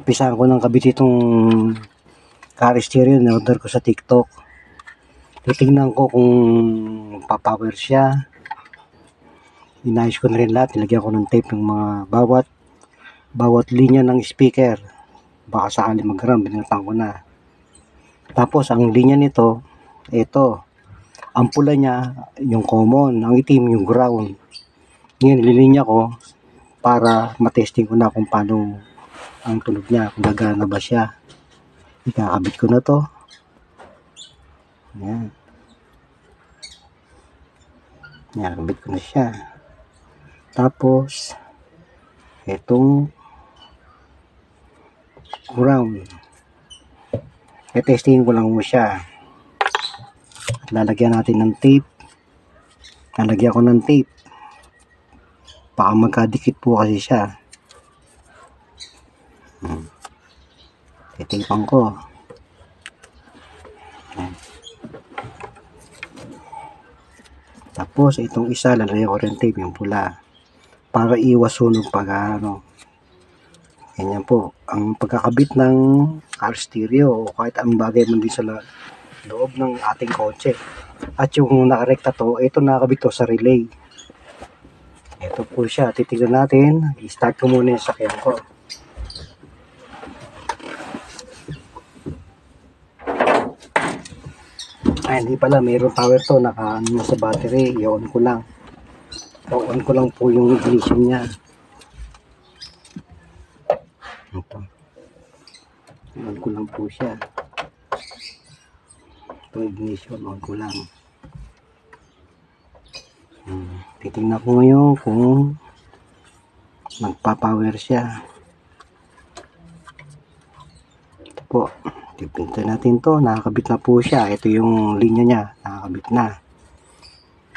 umpisahan ko ng kabit itong car stereo na order ko sa TikTok. Titingnan ko kung papower siya. Inayos ko na rin lahat. Nilagyan ko ng tape ng mga bawat bawat linya ng speaker. Baka sakali mag-ram, binutang ko na. Tapos, ang linya nito, ito. Ang pula niya, yung common. Ang itim, yung ground. Ngayon, nililinya ko para matesting ko na kung paano ang tunog niya, kung gagana ba siya. Ikakabit ko na to. Yan. Yan, kabit ko na siya. Tapos, itong ground. I-testingin ko lang mo siya. At lalagyan natin ng tape. Lalagyan ko ng tape. Baka magkadikit po kasi siya. Hmm. Titipan ko. Tapos, itong isa, lalagyan ko rin tape, yung pula. Para iwas sunog pag ano. Ganyan po. Ang pagkakabit ng car stereo o kahit ang bagay man din sa lo- loob ng ating kotse. At yung nakarekta to, ito nakakabit to sa relay. Ito po siya. Titignan natin. I-start ko muna yung sakyan ko. Ay, hindi pala. Mayroon power to. Naka ano na sa battery. I-on ko lang. O-on ko lang po yung ignition niya. Ito. On ko lang po siya. Itong ignition, on ko lang. Hmm. Titingnan ko ngayon kung magpa-power siya. Ito po. Tipinta natin to. Nakakabit na po siya. Ito yung linya niya. Nakakabit na.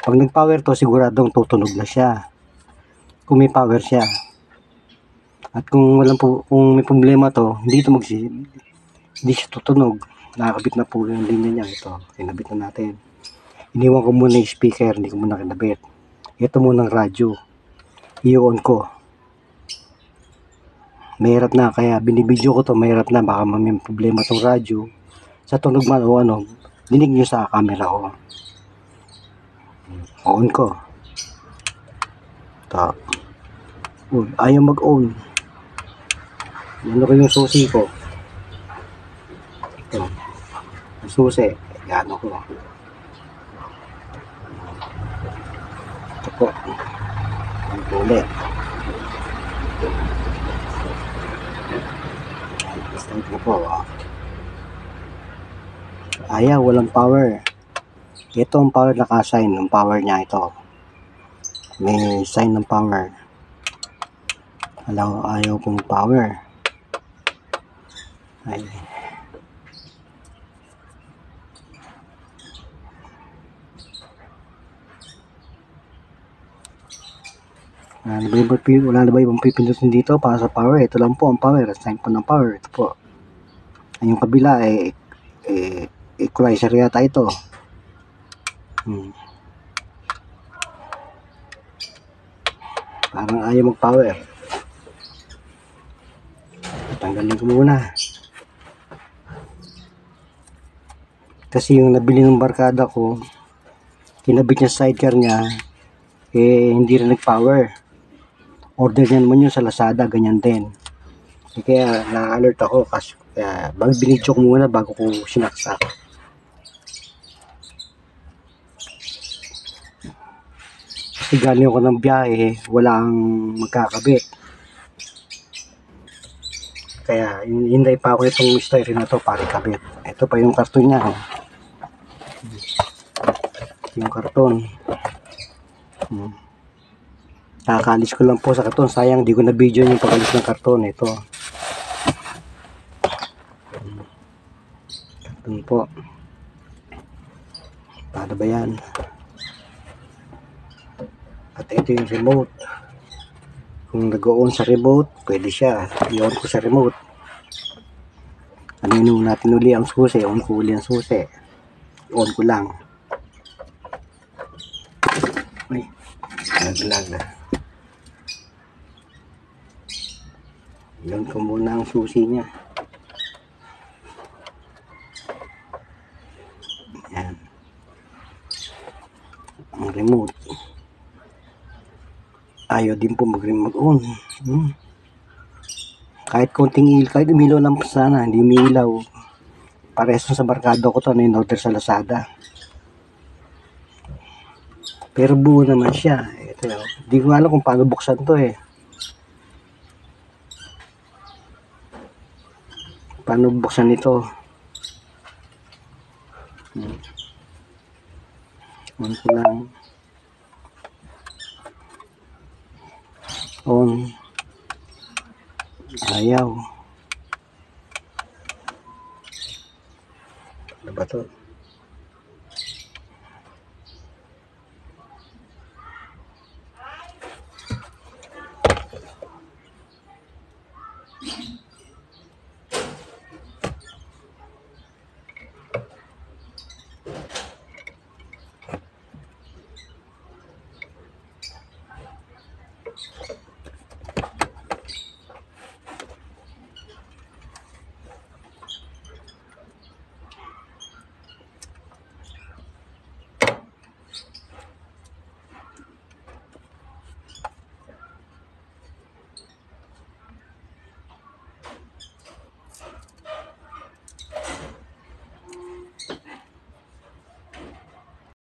Pag nag-power to, siguradong tutunog na siya. Kung may power siya. At kung walang po, kung may problema to, hindi ito magsi hindi siya tutunog. Nakakabit na po yung linya niya. Ito, kinabit na natin. Iniwan ko muna yung speaker, hindi ko muna kinabit. Ito muna ang radyo. I-on ko. Mahirap na, kaya binibidyo ko to, mahirap na, baka may problema tong radyo. Sa tunog man o ano, dinig nyo sa camera ko. On ko. Ta. Uy, ayaw mag-on. Ano ko yung susi ko? Ito. Susi. Yan ko. Ito po. Ang ulit. Start ko po. Ayaw, walang power. Ito ang power naka-sign. Ang power niya ito. May sign ng power. Alaw, ayaw pong power. Ay. Wala na ba ibang, pi- wala na ba ibang pipindutin dito para sa power? Ito lang po ang power. Sign po ng power. Ito po. Ay, yung kabila, eh, eh, equalizer yata ito. Hmm. Parang ayaw mag-power. Tanggalin ko muna. Kasi yung nabili ng barkada ko, kinabit niya sidecar niya, eh hindi rin nag-power. Order naman yun sa Lazada, ganyan din. Eh, Kaya na-alert ako kasi kaya bag binidyo ko muna bago ko sinaksak. Kasi galing ako ng biyahe, wala ang magkakabit. Kaya hin- hinday pa ako itong styrofoam na to para ikabit. Ito pa yung karton niya. oh. Ito yung karton. Hmm. Nakakalis ko lang po sa karton. Sayang, di ko na video yung pagalis ng karton. Ito. Karton po. Paano ba yan? At ito yung remote. Kung nag-on sa remote, pwede siya. I-on ko sa remote. Ano yun natin uli ang susi? On ko uli ang susi. On ko lang. Uy, naglag na. Yun ko muna ang susi niya. Yan. Ang remote. Ayaw din po mag-remote on. Hmm. Kahit konting il, kahit umilaw lang sana, hindi umilaw. Parehas sa barkado ko to na in-order sa Lazada. Pero buo naman siya. Ito, hindi ko alam kung paano buksan to eh. Paano buksan ito? Hmm. On ko lang. On. Ayaw. Ano ba to?